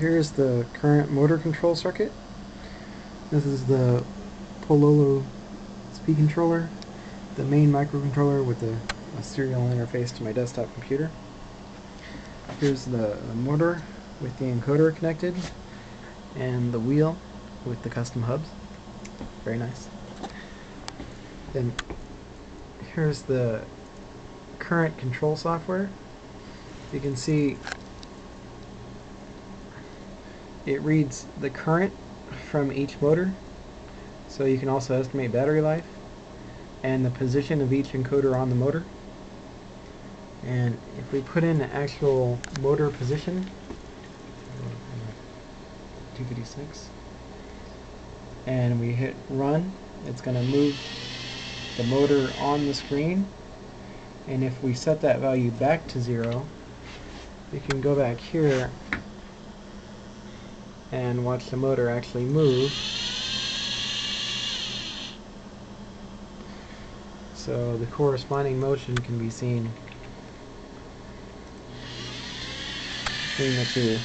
here's the current motor control circuit. This is the Pololu speed controller, the main microcontroller with a, a serial interface to my desktop computer. Here's the, the motor with the encoder connected, and the wheel with the custom hubs. Very nice. Then here's the current control software. You can see it reads the current from each motor so you can also estimate battery life and the position of each encoder on the motor. And if we put in the actual motor position 256 and we hit run it's going to move the motor on the screen. And if we set that value back to zero we can go back here and watch the motor actually move. So the corresponding motion can be seen. Between the two